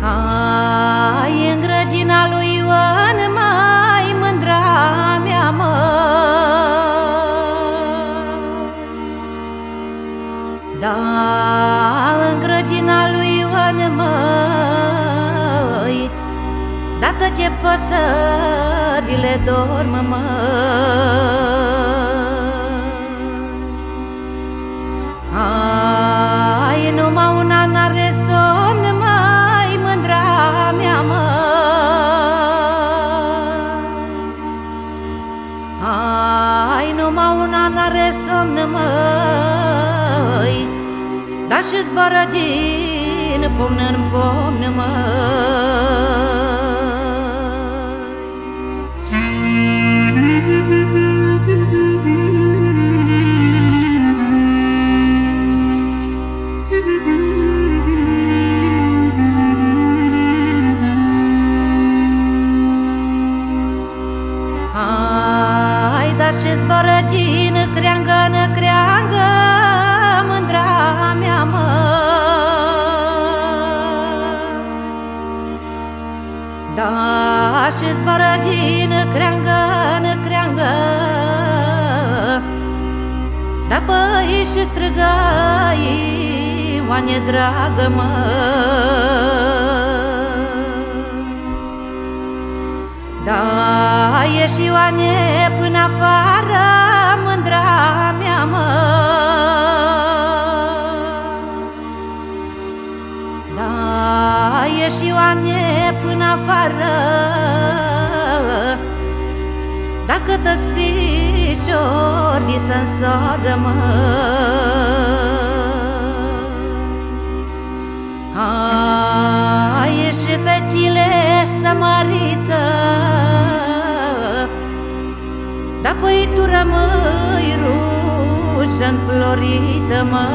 Hai în grădina lui Ioan, mai mândra mea. Da, în grădina lui Ioan, măi, Dată ce păsările dorm, măi, n-are somn, măi Dar și zboară din pomn în pomn, măi dar și zboară din și zboară din creangă în creangă. Da, băi, și strigăi Oane dragă, mă. Da, ieși Ioane până afară, mândra mea, mă. Da, ieși Ioane până afară Dacă te sfișori de să mă. Hai, ieși fetile să mărită Da păi tu rămâi rujă înflorită, mă